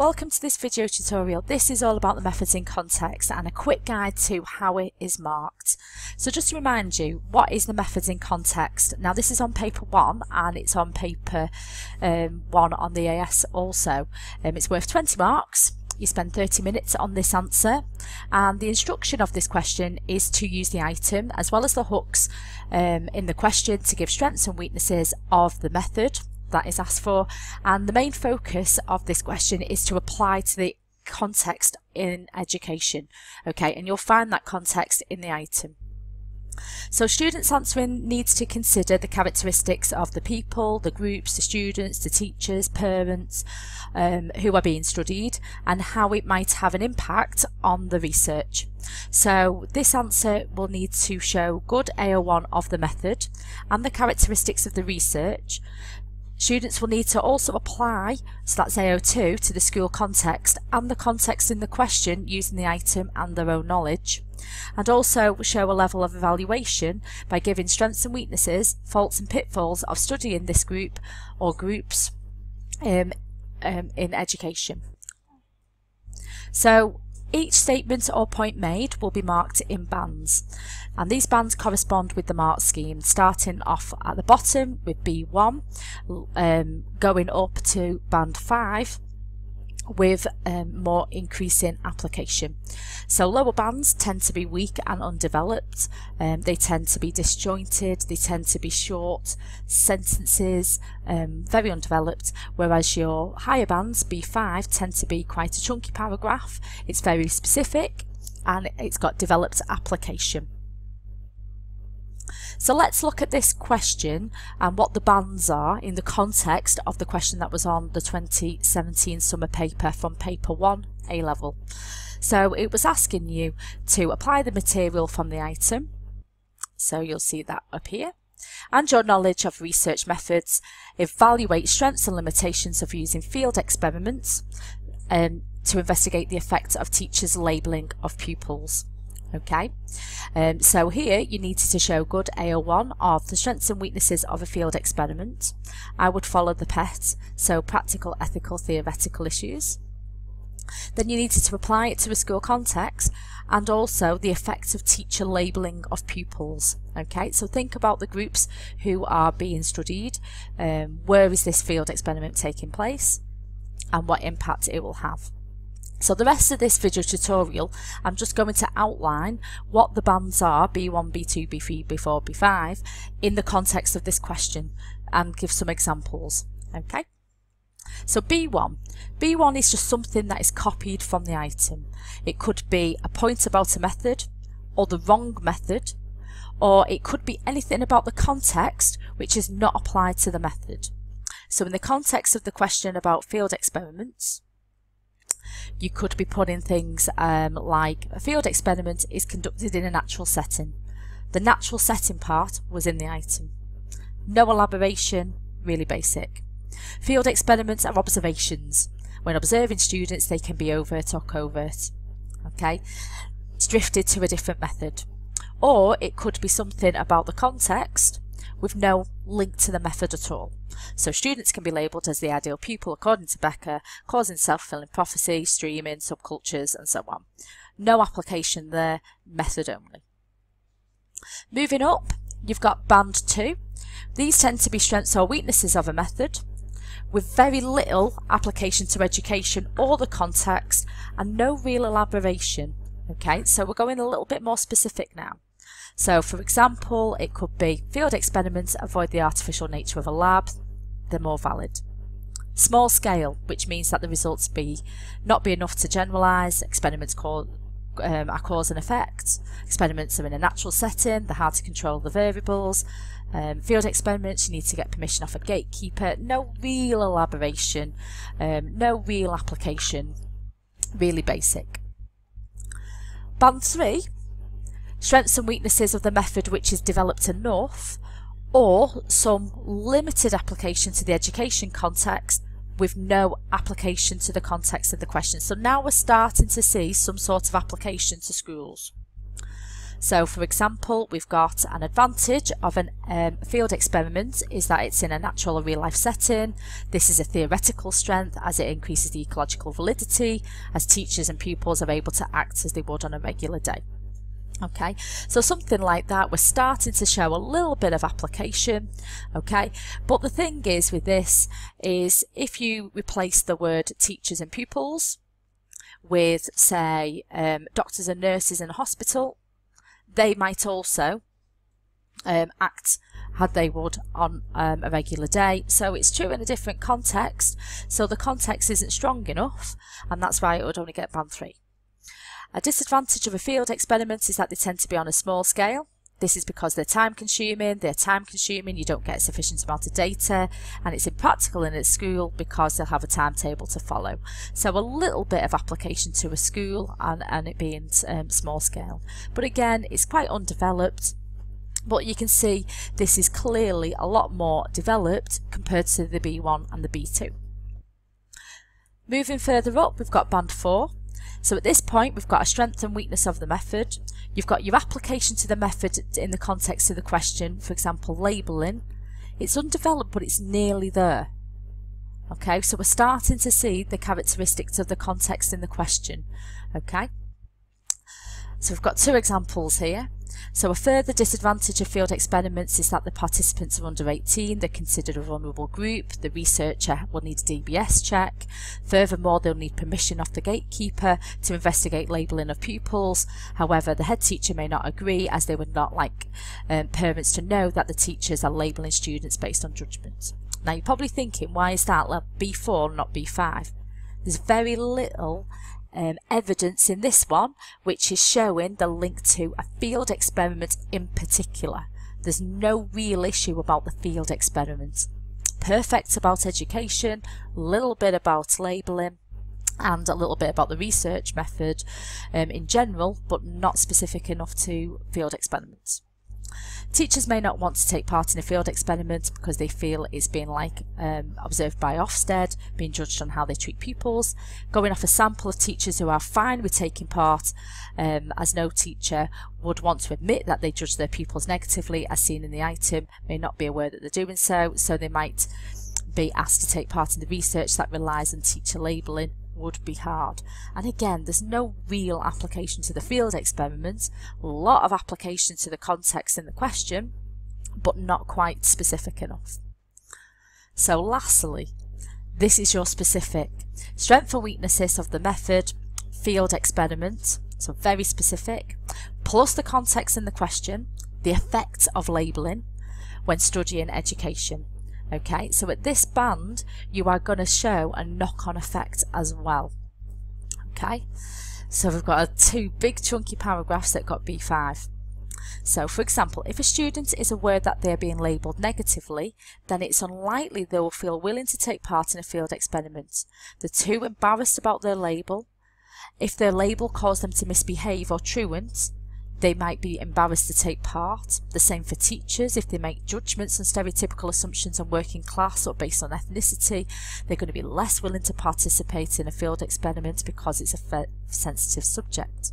Welcome to this video tutorial. This is all about the methods in context and a quick guide to how it is marked. So just to remind you, what is the methods in context? Now this is on paper one and it's on paper um, one on the AS also. Um, it's worth 20 marks. You spend 30 minutes on this answer and the instruction of this question is to use the item as well as the hooks um, in the question to give strengths and weaknesses of the method that is asked for. And the main focus of this question is to apply to the context in education okay? And you'll find that context in the item. So students answering needs to consider the characteristics of the people, the groups, the students, the teachers, parents um, who are being studied and how it might have an impact on the research. So this answer will need to show good AO1 of the method and the characteristics of the research, Students will need to also apply, so that's AO2, to the school context and the context in the question using the item and their own knowledge. And also show a level of evaluation by giving strengths and weaknesses, faults and pitfalls of studying this group or groups um, um, in education. So each statement or point made will be marked in bands and these bands correspond with the mark scheme starting off at the bottom with B1 um, going up to band 5 with um, more increasing application. So lower bands tend to be weak and undeveloped, um, they tend to be disjointed, they tend to be short sentences, um, very undeveloped, whereas your higher bands, B5, tend to be quite a chunky paragraph, it's very specific and it's got developed application. So let's look at this question and what the bands are in the context of the question that was on the 2017 summer paper from paper 1 A level. So it was asking you to apply the material from the item. So you'll see that up here and your knowledge of research methods, evaluate strengths and limitations of using field experiments um, to investigate the effect of teachers' labelling of pupils okay? Um, so here you needed to show good AO1 of the strengths and weaknesses of a field experiment. I would follow the PET so practical ethical theoretical issues. Then you needed to apply it to a school context and also the effect of teacher labelling of pupils. Okay? So think about the groups who are being studied. Um, where is this field experiment taking place? And what impact it will have so the rest of this video tutorial, I'm just going to outline what the bands are, B1, B2, B3, B4, B5, in the context of this question and give some examples. Okay. So B1. B1 is just something that is copied from the item. It could be a point about a method or the wrong method, or it could be anything about the context which is not applied to the method. So in the context of the question about field experiments, you could be putting things um, like a field experiment is conducted in a natural setting. The natural setting part was in the item. No elaboration, really basic. Field experiments are observations. When observing students, they can be overt or covert. Okay, it's drifted to a different method. Or it could be something about the context with no link to the method at all. So students can be labelled as the ideal pupil according to Becker, causing self-fulfilling prophecy, streaming, subcultures and so on. No application there, method only. Moving up, you've got band 2. These tend to be strengths or weaknesses of a method with very little application to education or the context and no real elaboration. Okay, so we're going a little bit more specific now. So for example, it could be field experiments avoid the artificial nature of a lab, they're more valid. Small scale, which means that the results be not be enough to generalise, experiments call, um, are cause and effect, experiments are in a natural setting, they're hard to control the variables, um, field experiments, you need to get permission off a gatekeeper, no real elaboration, um, no real application, really basic. Band 3 strengths and weaknesses of the method which is developed enough, or some limited application to the education context with no application to the context of the question. So now we're starting to see some sort of application to schools. So for example, we've got an advantage of a um, field experiment is that it's in a natural or real life setting. This is a theoretical strength as it increases the ecological validity as teachers and pupils are able to act as they would on a regular day. Okay, so something like that, we're starting to show a little bit of application. Okay, but the thing is with this is if you replace the word teachers and pupils with, say, um, doctors and nurses in a hospital, they might also um, act had they would on um, a regular day. So it's true in a different context. So the context isn't strong enough, and that's why it would only get band three. A disadvantage of a field experiment is that they tend to be on a small scale. This is because they're time consuming, they're time consuming, you don't get a sufficient amount of data, and it's impractical in a school because they'll have a timetable to follow. So a little bit of application to a school and, and it being um, small scale. But again, it's quite undeveloped, but you can see this is clearly a lot more developed compared to the B1 and the B2. Moving further up, we've got band 4. So at this point, we've got a strength and weakness of the method. You've got your application to the method in the context of the question, for example, labelling. It's undeveloped, but it's nearly there. Okay, so we're starting to see the characteristics of the context in the question. Okay, so we've got two examples here. So a further disadvantage of field experiments is that the participants are under 18, they're considered a vulnerable group, the researcher will need a DBS check, furthermore they'll need permission of the gatekeeper to investigate labelling of pupils, however the head teacher may not agree as they would not like um, parents to know that the teachers are labelling students based on judgment. Now you're probably thinking why is that like B4 not B5? There's very little um, evidence in this one which is showing the link to a field experiment in particular. There's no real issue about the field experiment. Perfect about education, a little bit about labelling, and a little bit about the research method um, in general, but not specific enough to field experiments. Teachers may not want to take part in a field experiment because they feel it's being like um, observed by Ofsted, being judged on how they treat pupils, going off a sample of teachers who are fine with taking part, um, as no teacher would want to admit that they judge their pupils negatively as seen in the item, may not be aware that they're doing so, so they might be asked to take part in the research that relies on teacher labelling would be hard. And again, there's no real application to the field experiment, a lot of application to the context in the question, but not quite specific enough. So lastly, this is your specific strength and weaknesses of the method, field experiment, so very specific, plus the context in the question, the effect of labelling when studying education. Okay, so at this band, you are going to show a knock-on effect as well. Okay, so we've got two big chunky paragraphs that got B5. So, for example, if a student is aware that they're being labelled negatively, then it's unlikely they will feel willing to take part in a field experiment. They're too embarrassed about their label. If their label caused them to misbehave or truant, they might be embarrassed to take part. The same for teachers. If they make judgments and stereotypical assumptions on working class or based on ethnicity, they're going to be less willing to participate in a field experiment because it's a sensitive subject.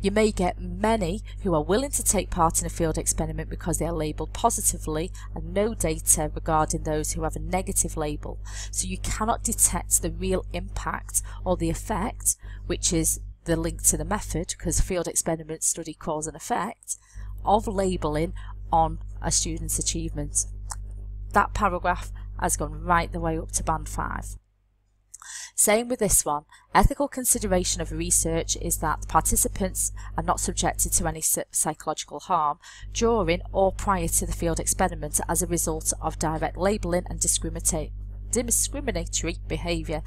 You may get many who are willing to take part in a field experiment because they are labelled positively and no data regarding those who have a negative label. So you cannot detect the real impact or the effect, which is the link to the method, because field experiments study cause and effect, of labelling on a student's achievement. That paragraph has gone right the way up to band 5. Same with this one. Ethical consideration of research is that participants are not subjected to any psychological harm during or prior to the field experiment as a result of direct labelling and discriminate discriminatory behaviour.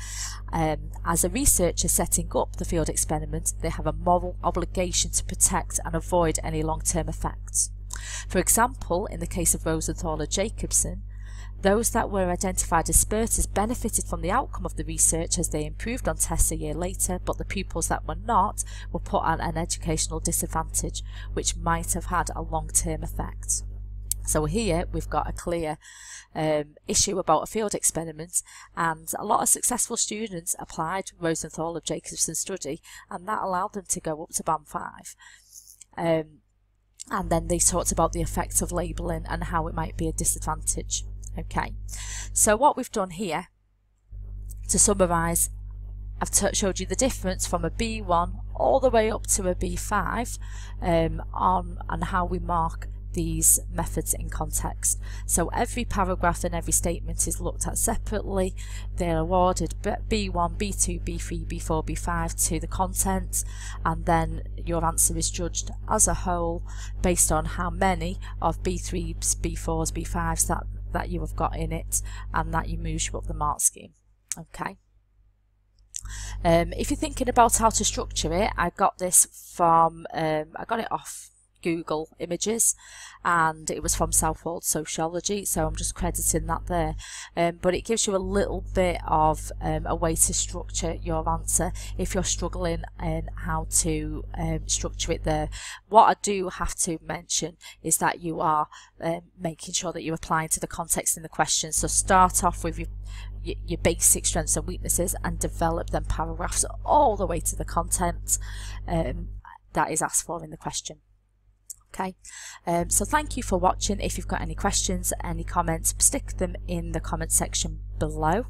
Um, as a researcher setting up the field experiment, they have a moral obligation to protect and avoid any long-term effects. For example, in the case of Rosenthal and Jacobson, those that were identified as spurters benefited from the outcome of the research as they improved on tests a year later, but the pupils that were not were put at an educational disadvantage, which might have had a long-term effect. So here we've got a clear um, issue about a field experiment and a lot of successful students applied Rosenthal of Jacobson study and that allowed them to go up to band 5. Um, and then they talked about the effects of labelling and how it might be a disadvantage. Okay, so what we've done here to summarise, I've showed you the difference from a B1 all the way up to a B5 um, on and how we mark these methods in context. So every paragraph and every statement is looked at separately. They're awarded B1, B2, B3, B4, B5 to the content and then your answer is judged as a whole based on how many of B3s, B4s, B5s that, that you have got in it and that you move up the mark scheme. Okay. Um, if you're thinking about how to structure it, I got this from, um, I got it off Google Images and it was from Southwold Sociology so I'm just crediting that there. Um, but it gives you a little bit of um, a way to structure your answer if you're struggling in how to um, structure it there. What I do have to mention is that you are um, making sure that you're applying to the context in the question so start off with your your basic strengths and weaknesses and develop them paragraphs all the way to the content um, that is asked for in the question okay. Um, so thank you for watching. If you've got any questions any comments stick them in the comment section below.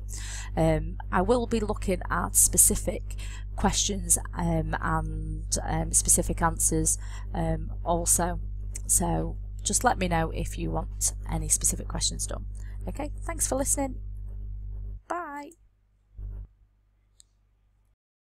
Um, I will be looking at specific questions um, and um, specific answers um, also. So just let me know if you want any specific questions done. Okay. Thanks for listening